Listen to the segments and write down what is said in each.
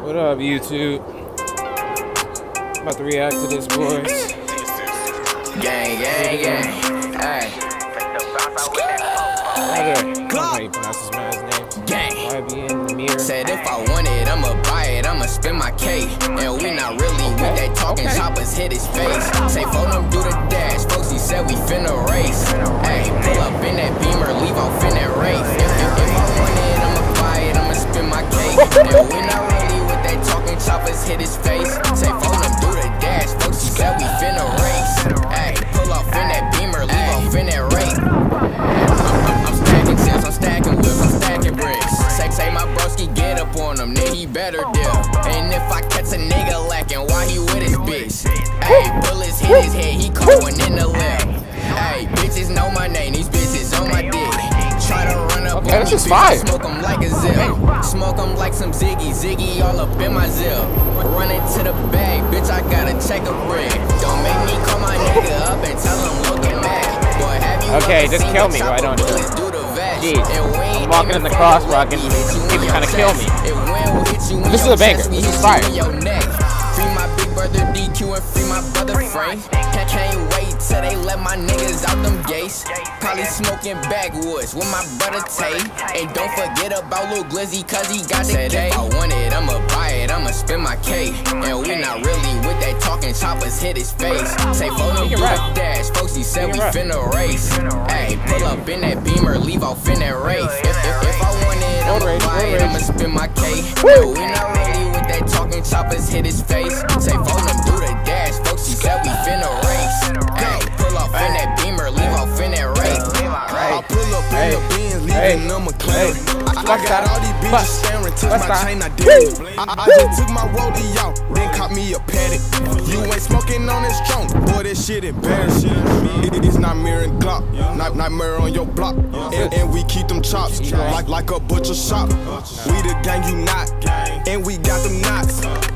What up, YouTube? About to react to this, boys. Gang, gang, gang. Hey. I don't know how you pronounce this man's name. Gang. YBN, Nahmir. Said if I want it, I'ma buy it, I'ma spend my K. And we not really with that talking Okay. choppers hit his face. Say for them do the dash, folks he said we finna race. Hey, pull up in that beamer, leave off in that race. If, if, if I want it, I'ma buy it, I'ma spend my K. And we not choppers hit his face. Say for them do the dash, folks he said we finna race. Hey, pull off in that beamer, leave off in that race. I'm, I'm stacking chips, I'm stacking whips, I'm stacking bricks. Say, say my broski get up on him, then he better dip. And if I catch a nigga lacking, why he with his bitch? Ayy, bullets hit his head, he caught one in the lip. Ayy, bitches know my name, these this is fire. Smoke 'em like a zip. Smoke 'em like some Ziggy, Ziggy all up in my zip. Run into the bag, bitch, I gotta check a brick. Don't make me call my nigga up and tell him looking back. Boy, have you Okay, just kill me, why don't you? do the vest? Jeez, And we ain't I'm walking in the crosswalk and we hit you people trying to kill me. If we don't hit you in This is a banger. This is fire. you in your neck. Free my big brother DQ and free my brother Frank. Can't, can't wait till they let my niggas out them gates. Probably smoking backwoods with my brother Tay. And don't forget about Lil Glizzy, cause he got the Said if I want it, I'ma buy it, I'ma spend my K. And we not really with that talking choppers hit his face. Say for them You do can the rap. dash, folks he said You we can rap. finna race. Hey, pull up in that beamer, leave off in that race. If, if, if I want it, I'ma rage, buy it, rage. I'ma spend my K. And we not really with that talking choppers hit his face. Say for them do the Hey. them a clear. Hey. I, got all these bitches staring, took my chain, I did. I, just took my rollie out, then caught me a paddock. You ain't smoking on this trunk, boy, this shit embarrassing. It, it's Nahmir and Glock, not, not mirror on your block. And, and we keep them chops, like, like a butcher shop. We the gang, you not, and we got them knots.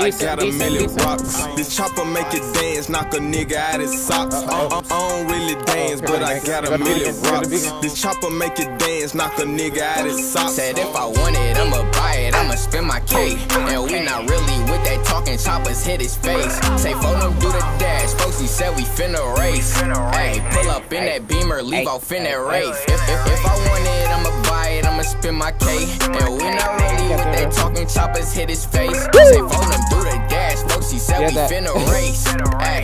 I got a decent, million decent. rocks. This chopper make it dance, knock a nigga out his socks. I, I, I don't really dance, but I got a million rocks. This chopper make it dance, knock a nigga out his socks. Said if I want it, I'ma buy it, I'ma spend my cake. And we not really with that talking choppers hit his face. Say for them do the dash, folks he said we finna race. Hey, pull up in that beamer, leave off in that race. If, if, if I want it, I'ma buy it, I'ma spend my K. And we not really with that talking choppers hit his face. Say for them through the dash, folks he said we finna race. Hey,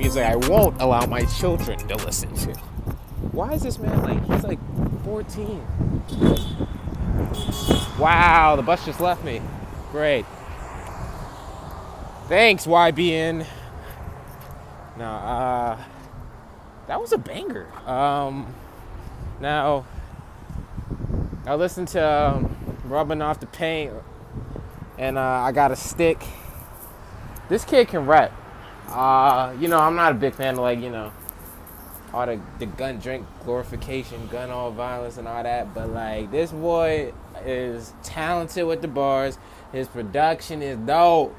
music I won't allow my children to listen to. Why is this man like he's like 14? Wow, the bus just left me. Great. Thanks, YBN. Now, uh, that was a banger. Um, now, I listened to um, Rubbing Off the Paint, and uh, I got a stick. This kid can rap. Uh, you know, I'm not a big fan of like, you know, all the, the gun drink glorification, gun all violence and all that, but like this boy is talented with the bars. His production is dope.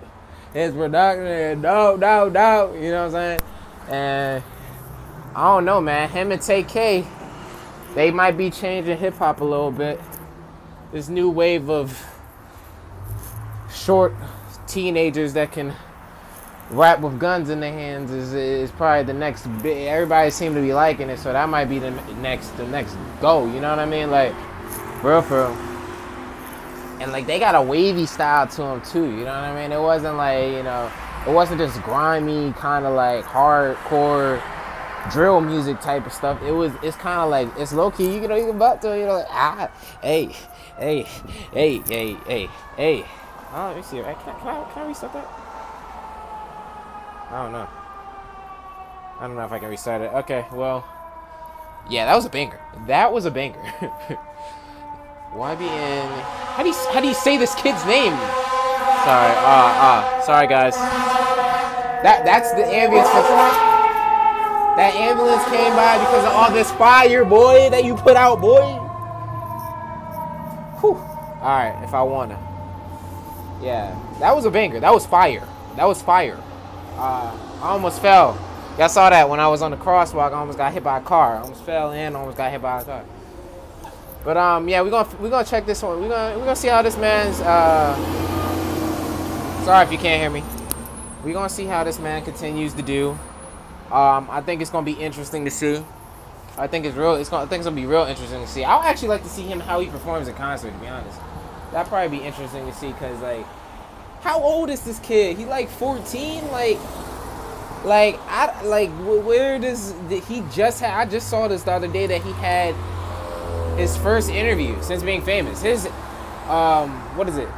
His production is dope, dope, dope. You know what I'm saying? And I don't know, man. Him and Tay-K, they might be changing hip hop a little bit. This new wave of short teenagers that can rap with guns in their hands is is probably the next. Big, everybody seem to be liking it, so that might be the next the next go. You know what I mean? Like, bro, for real. And like they got a wavy style to them too. You know what I mean? It wasn't like you know, it wasn't just grimy kind of like hardcore drill music type of stuff. It was it's kind of like it's low key. You know you can butt to it. You know like ah hey hey hey hey hey hey. Oh, let me see. Can I, can I, can I reset that? I don't know. I don't know if I can restart it. Okay, well, yeah, that was a banger. That was a banger. YBN. How do you how do you say this kid's name? Sorry. Ah uh, ah. sorry guys. That that's the ambulance. That ambulance came by because of all this fire, boy, that you put out, boy. Whew. All right, if I wanna. Yeah, that was a banger. That was fire. That was fire. Uh, I almost fell. Y'all saw that when I was on the crosswalk. I almost got hit by a car. I almost fell and almost got hit by a car. But um, yeah, we're gonna we're gonna check this one. We're gonna we're gonna see how this man's. Uh, sorry if you can't hear me. We're gonna see how this man continues to do. Um, I think it's gonna be interesting to see. I think it's real. It's gonna. I think it's gonna be real interesting to see. I would actually like to see him how he performs in concert. To be honest, that'd probably be interesting to see. Cause like, how old is this kid? He like 14. Like, like I like where does he just had? I just saw this the other day that he had his first interview since being famous. His um, what is it?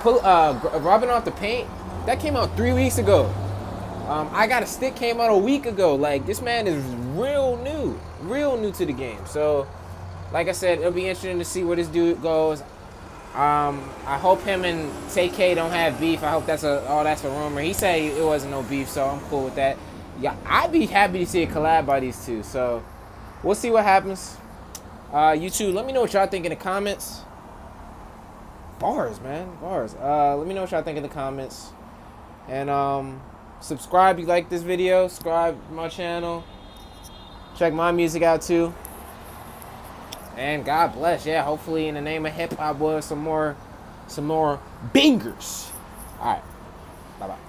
Pull uh, rubbing off the paint. That came out three weeks ago. Um, I got a stick came out a week ago. Like this man is real new, real new to the game. So, like I said, it'll be interesting to see where this dude goes. Um, I hope him and Tay-K don't have beef. I hope that's a oh that's a rumor. He said it wasn't no beef, so I'm cool with that. Yeah, I'd be happy to see a collab by these two. So we'll see what happens. Uh, you two, let me know what y'all think in the comments. Bars, man, bars. Uh, let me know what y'all think in the comments. And um, subscribe if you like this video. Subscribe my channel. Check my music out too. And God bless. Yeah, hopefully in the name of hip hop, will some more, some more bingers. All right. Bye bye.